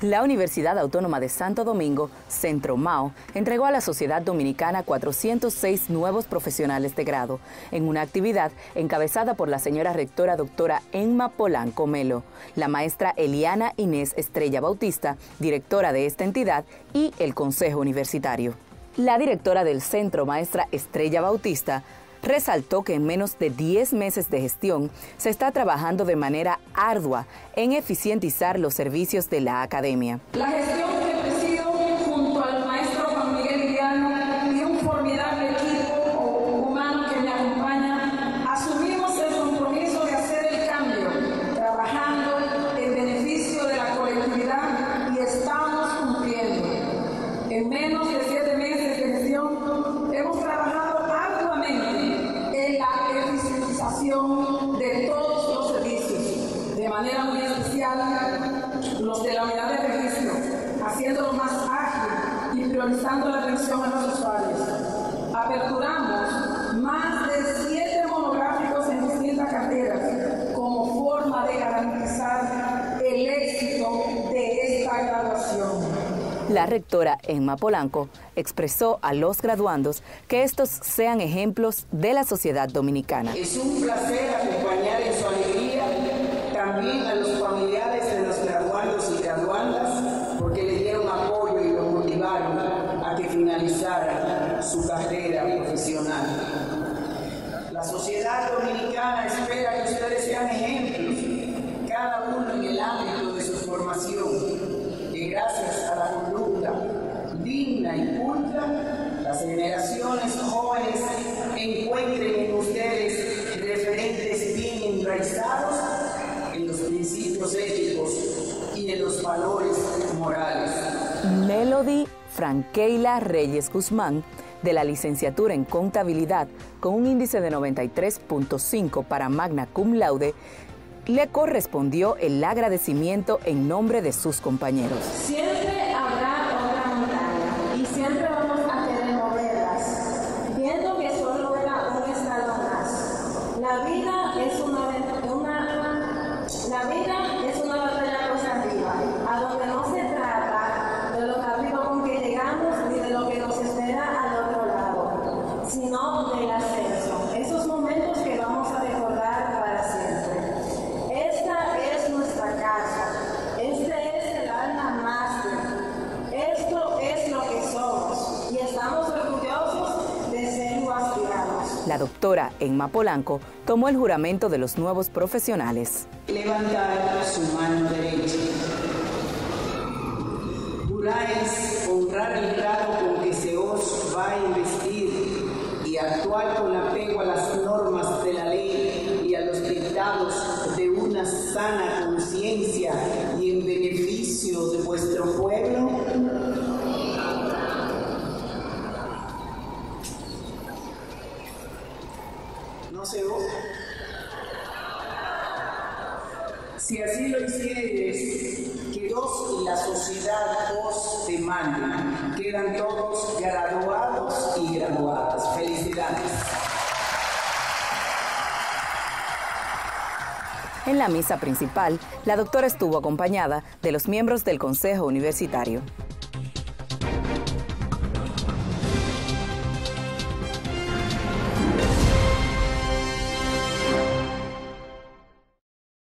La Universidad Autónoma de Santo Domingo, Centro Mao, entregó a la sociedad dominicana 406 nuevos profesionales de grado en una actividad encabezada por la señora rectora doctora Emma Polanco Melo, la maestra Eliana Inés Estrella Bautista, directora de esta entidad, y el Consejo Universitario. La directora del centro, maestra Estrella Bautista, resaltó que en menos de 10 meses de gestión se está trabajando de manera ardua en eficientizar los servicios de la academia. La gestión que presido junto al maestro Juan Miguel Villano y un formidable equipo humano que me acompaña, asumimos el compromiso de hacer el cambio, trabajando en beneficio de la colectividad y estamos cumpliendo. En menos de de todos los servicios, de manera muy especial los de la unidad de registro, haciéndolo más ágil y priorizando la atención a los usuarios. Aperturamos más de 100 La rectora Emma Polanco expresó a los graduandos que estos sean ejemplos de la sociedad dominicana. Es un placer acompañar en su alegría también a los familiares de los graduandos y graduandas porque le dieron apoyo y lo motivaron a que finalizara su carrera profesional. La sociedad dominicana espera que ustedes sean ejemplos, cada uno en el ámbito de su formación gracias a la conducta digna y culta, las generaciones jóvenes encuentren en ustedes referentes bien enraizados en los principios éticos y en los valores morales. Melody Frankeila Reyes Guzmán, de la licenciatura en contabilidad con un índice de 93.5 para magna cum laude, le correspondió el agradecimiento en nombre de sus compañeros. Siempre la vida La doctora Emma Polanco tomó el juramento de los nuevos profesionales. Levantar su mano derecha. Juráis honrar el grado con que se os va a investir y actuar con apego a las normas de la ley y a los dictados de una sana conciencia y en beneficio de vuestro pueblo no se Si así lo hicieres, que Dios y la sociedad os demanden, quedan todos graduados y graduadas. Felicidades. En la misa principal, la doctora estuvo acompañada de los miembros del Consejo Universitario.